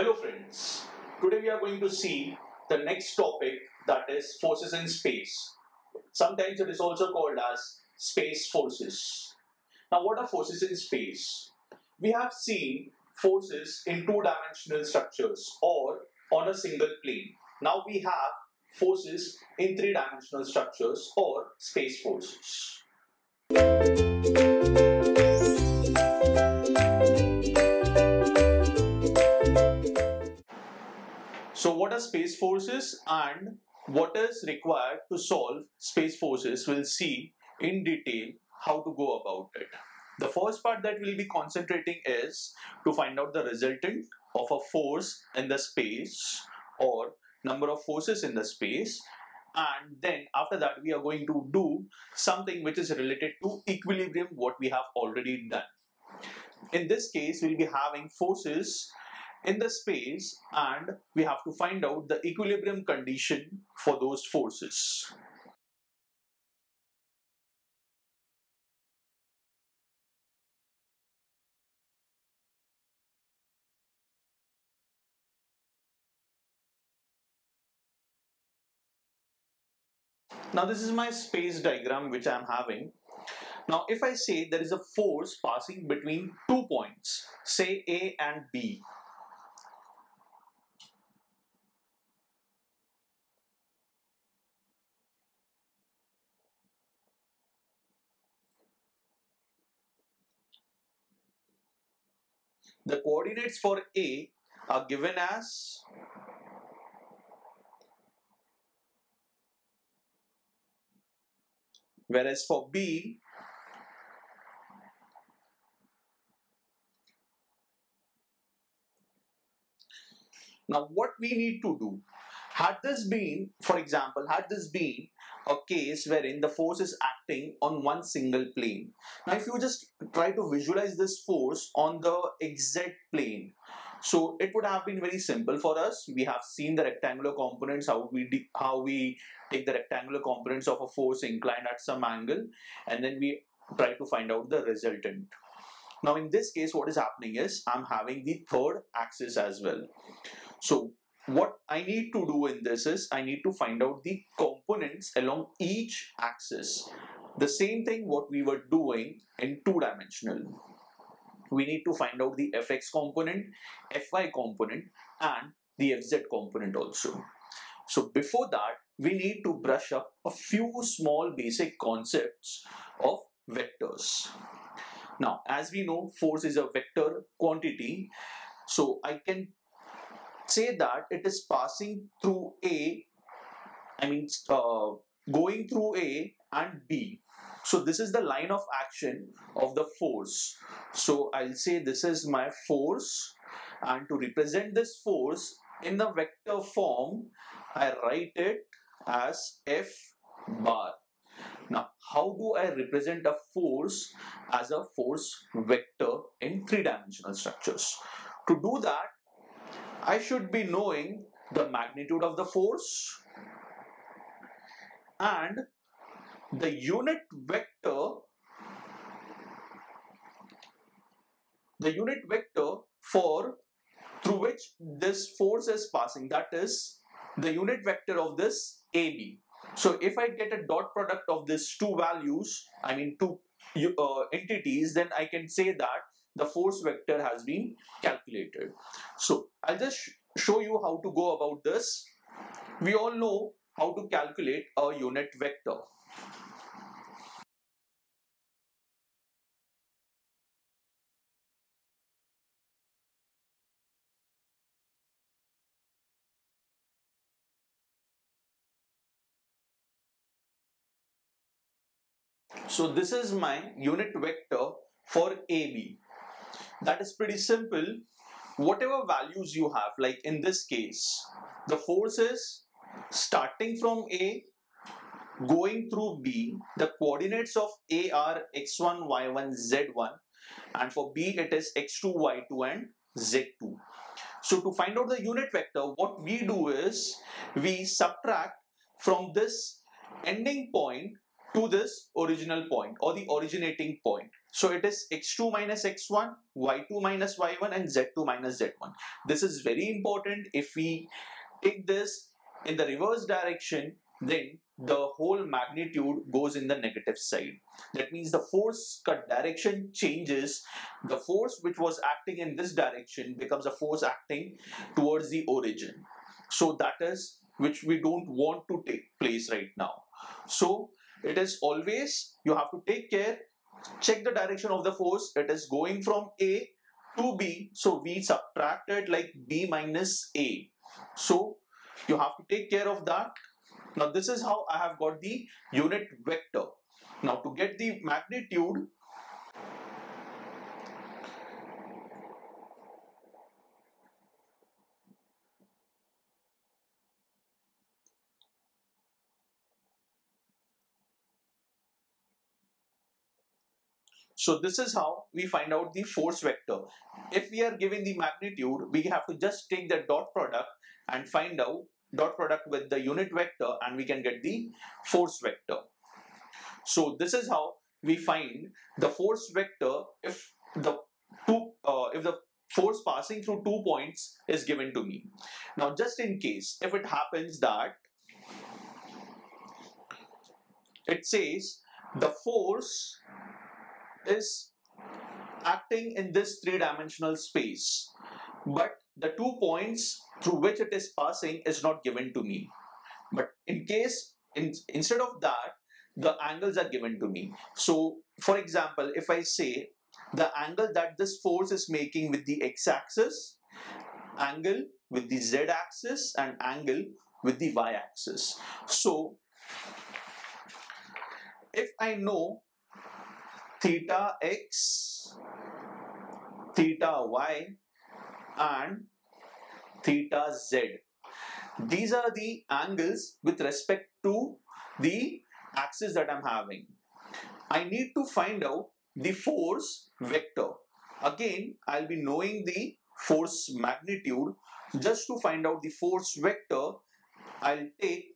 Hello friends, today we are going to see the next topic that is forces in space. Sometimes it is also called as space forces. Now what are forces in space? We have seen forces in two-dimensional structures or on a single plane. Now we have forces in three-dimensional structures or space forces. Space forces and what is required to solve space forces we'll see in detail how to go about it. The first part that we'll be concentrating is to find out the resultant of a force in the space or number of forces in the space and then after that we are going to do something which is related to equilibrium what we have already done. In this case we'll be having forces in the space and we have to find out the equilibrium condition for those forces. Now this is my space diagram which I am having. Now if I say there is a force passing between two points, say A and B, The coordinates for A are given as whereas for B now what we need to do had this been for example had this been a case wherein the force is acting on one single plane. Now if you just try to visualize this force on the XZ plane, so it would have been very simple for us. We have seen the rectangular components, how we how we take the rectangular components of a force inclined at some angle and then we try to find out the resultant. Now in this case what is happening is I'm having the third axis as well. So what I need to do in this is I need to find out the components along each axis. The same thing what we were doing in two dimensional. We need to find out the fx component, fy component and the fz component also. So before that we need to brush up a few small basic concepts of vectors. Now as we know force is a vector quantity so I can say that it is passing through A, I mean uh, going through A and B. So this is the line of action of the force. So I'll say this is my force and to represent this force in the vector form, I write it as F bar. Now, how do I represent a force as a force vector in three-dimensional structures? To do that, I should be knowing the magnitude of the force and the unit vector the unit vector for through which this force is passing that is the unit vector of this AB. So if I get a dot product of these two values I mean two uh, entities then I can say that the force vector has been calculated. So I'll just sh show you how to go about this. We all know how to calculate a unit vector. So this is my unit vector for AB that is pretty simple. Whatever values you have like in this case the force is starting from A going through B the coordinates of A are x1 y1 z1 and for B it is x2 y2 and z2 so to find out the unit vector what we do is we subtract from this ending point to this original point or the originating point So it is x2 minus x1, y2 minus y1 and z2 minus z1. This is very important. If we take this in the reverse direction, then the whole magnitude goes in the negative side. That means the force cut direction changes. The force which was acting in this direction becomes a force acting towards the origin. So that is which we don't want to take place right now. So it is always you have to take care check the direction of the force. It is going from a to b. So we subtracted like b minus a. So you have to take care of that. Now this is how i have got the unit vector. Now to get the magnitude So this is how we find out the force vector. If we are given the magnitude, we have to just take the dot product and find out dot product with the unit vector and we can get the force vector. So this is how we find the force vector if the two uh, if the force passing through two points is given to me. Now just in case if it happens that it says the force is acting in this three-dimensional space. But the two points through which it is passing is not given to me. But in case in, instead of that the angles are given to me. So for example if i say the angle that this force is making with the x-axis angle with the z-axis and angle with the y-axis. So if i know theta x, theta y and theta z. These are the angles with respect to the axis that I'm having. I need to find out the force vector. Again, I'll be knowing the force magnitude. Just to find out the force vector, I'll take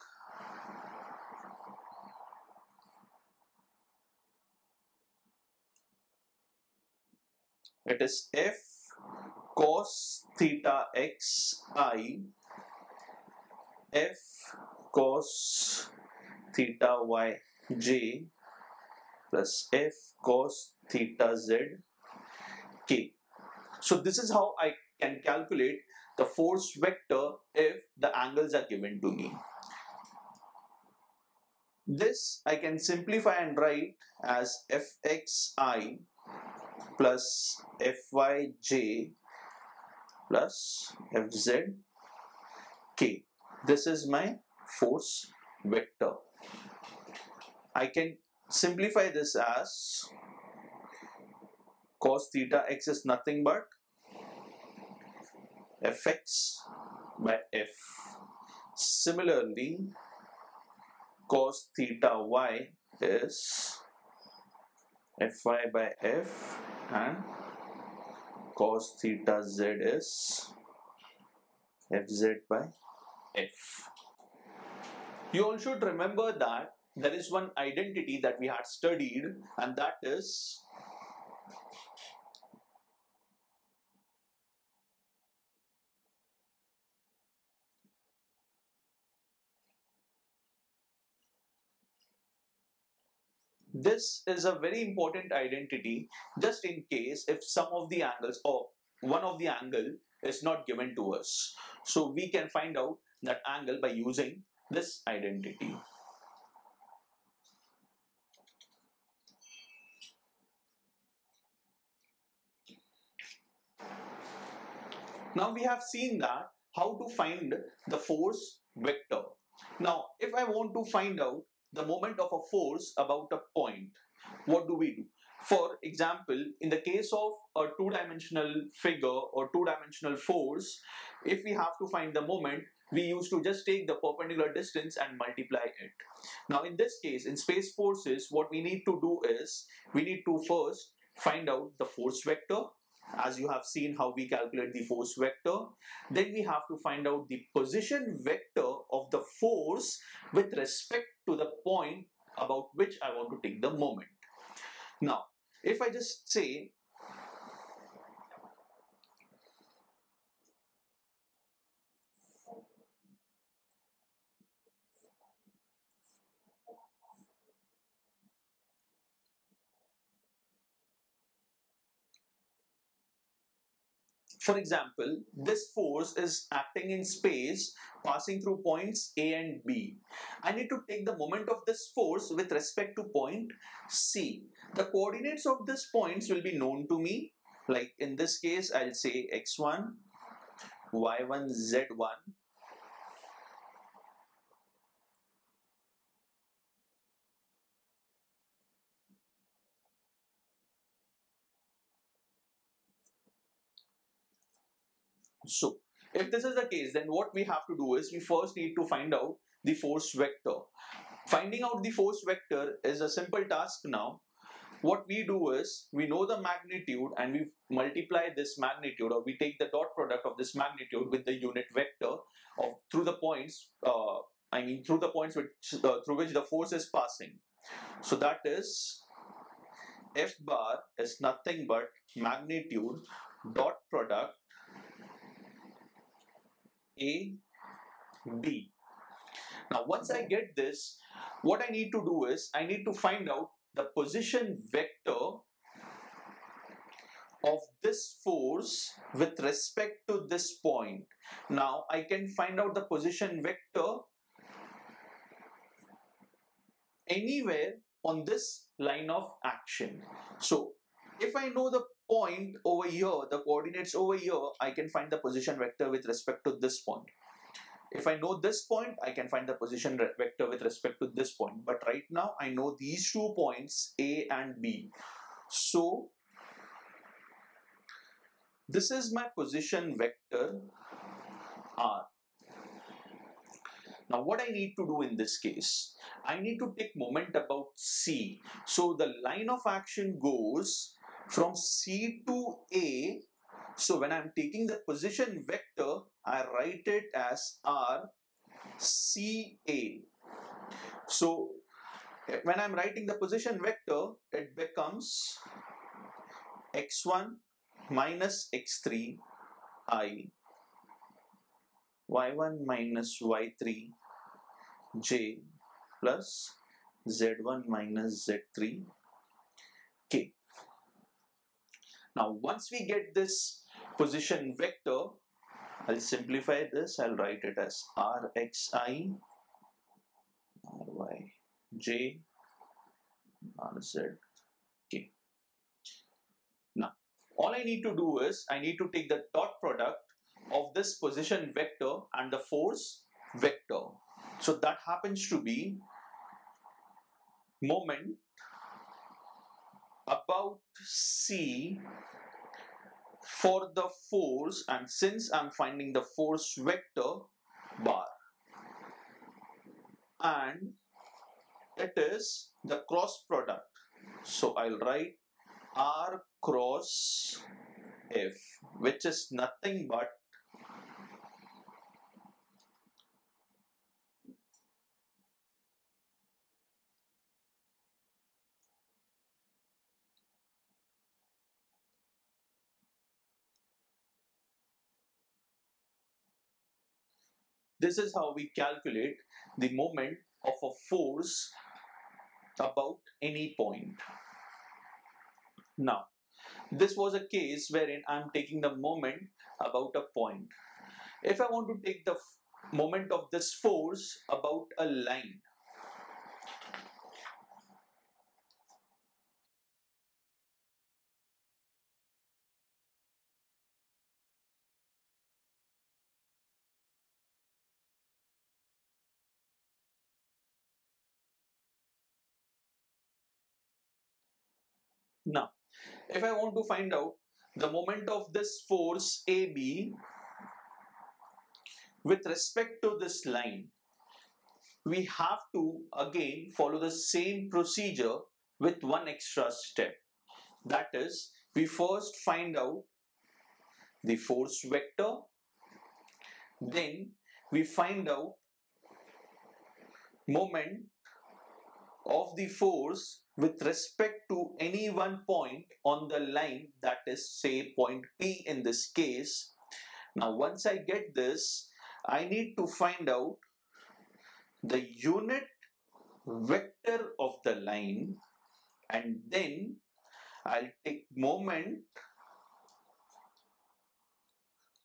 it is f cos theta x i f cos theta y j plus f cos theta z k. So this is how I can calculate the force vector if the angles are given to me. This I can simplify and write as fxi plus fyj plus fzk. This is my force vector. I can simplify this as cos theta x is nothing but fx by f. Similarly, cos theta y is fy by f and cos theta z is fz by f. You all should remember that there is one identity that we had studied and that is this is a very important identity just in case if some of the angles or one of the angle is not given to us. So we can find out that angle by using this identity. Now we have seen that how to find the force vector. Now if I want to find out the moment of a force about a point, what do we do? For example, in the case of a two-dimensional figure or two-dimensional force, if we have to find the moment, we used to just take the perpendicular distance and multiply it. Now in this case, in space forces, what we need to do is, we need to first find out the force vector as you have seen how we calculate the force vector. Then we have to find out the position vector of the force with respect to the point about which I want to take the moment. Now, if I just say For example, this force is acting in space passing through points A and B. I need to take the moment of this force with respect to point C. The coordinates of these points will be known to me. Like in this case, I'll say x1, y1, z1. So if this is the case, then what we have to do is we first need to find out the force vector. Finding out the force vector is a simple task now. What we do is we know the magnitude and we multiply this magnitude or we take the dot product of this magnitude with the unit vector of through the points uh, I mean through the points which, uh, through which the force is passing. So that is F bar is nothing but magnitude dot product a, B. Now once I get this, what I need to do is I need to find out the position vector of this force with respect to this point. Now I can find out the position vector anywhere on this line of action. So if I know the point over here, the coordinates over here, I can find the position vector with respect to this point. If I know this point, I can find the position vector with respect to this point. But right now, I know these two points, A and B. So, this is my position vector R. Now what I need to do in this case, I need to take moment about C. So the line of action goes from C to A. So when I'm taking the position vector, I write it as R C A. So when I'm writing the position vector, it becomes x1 minus x3 i y1 minus y3 j plus z1 minus z3 k. Now once we get this position vector, I'll simplify this. I'll write it as Rxi Ryj Rz K. Now all I need to do is I need to take the dot product of this position vector and the force vector. So that happens to be moment about C for the force and since I'm finding the force vector bar. And it is the cross product. So I'll write R cross F which is nothing but This is how we calculate the moment of a force about any point. Now, this was a case wherein I'm taking the moment about a point. If I want to take the moment of this force about a line, Now, if I want to find out the moment of this force AB with respect to this line, we have to again follow the same procedure with one extra step. That is, we first find out the force vector, then we find out moment of the force with respect to any one point on the line that is say point P in this case. Now once I get this, I need to find out the unit vector of the line and then I'll take moment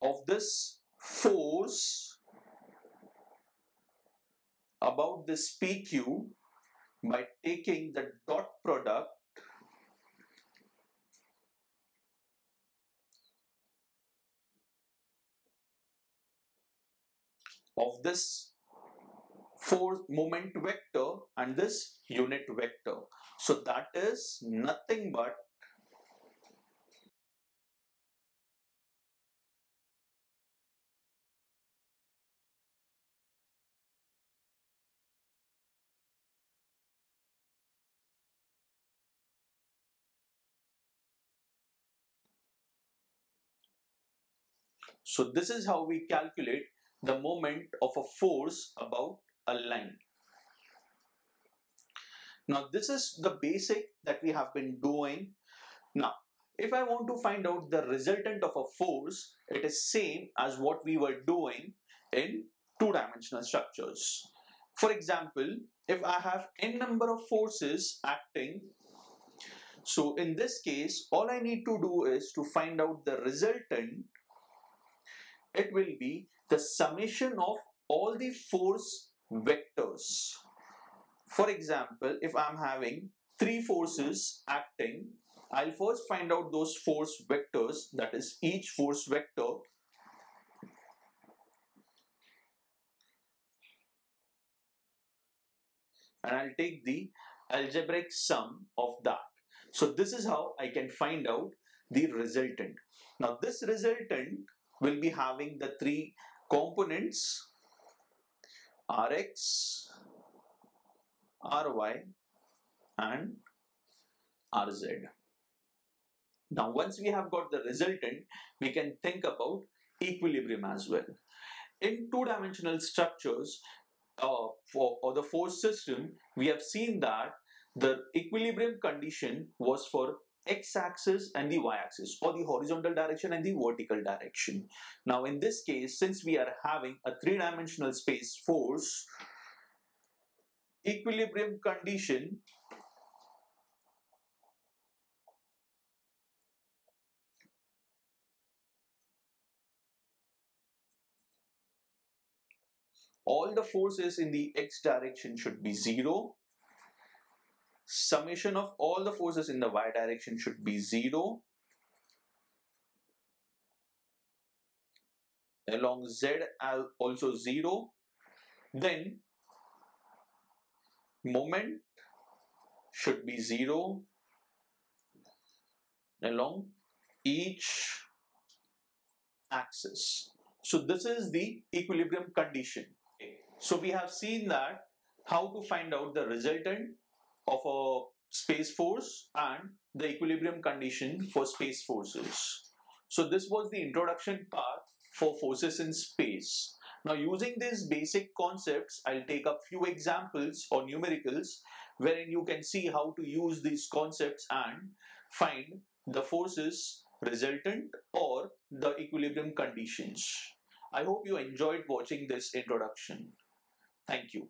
of this force about this PQ by taking the dot product of this force moment vector and this unit vector. So that is nothing but So this is how we calculate the moment of a force about a line. Now this is the basic that we have been doing. Now if I want to find out the resultant of a force, it is same as what we were doing in two-dimensional structures. For example, if I have n number of forces acting, so in this case, all I need to do is to find out the resultant it will be the summation of all the force vectors. For example, if I'm having three forces acting, I'll first find out those force vectors, that is each force vector and I'll take the algebraic sum of that. So this is how I can find out the resultant. Now this resultant will be having the three components Rx, Ry and Rz. Now once we have got the resultant, we can think about equilibrium as well. In two-dimensional structures, uh, for or the force system, we have seen that the equilibrium condition was for x-axis and the y-axis or the horizontal direction and the vertical direction. Now in this case, since we are having a three-dimensional space force, equilibrium condition all the forces in the x direction should be zero summation of all the forces in the y direction should be 0 along z also 0 then moment should be 0 along each axis. So this is the equilibrium condition. So we have seen that how to find out the resultant of a space force and the equilibrium condition for space forces. So this was the introduction part for forces in space. Now using these basic concepts, I'll take up few examples or numericals wherein you can see how to use these concepts and find the forces resultant or the equilibrium conditions. I hope you enjoyed watching this introduction. Thank you.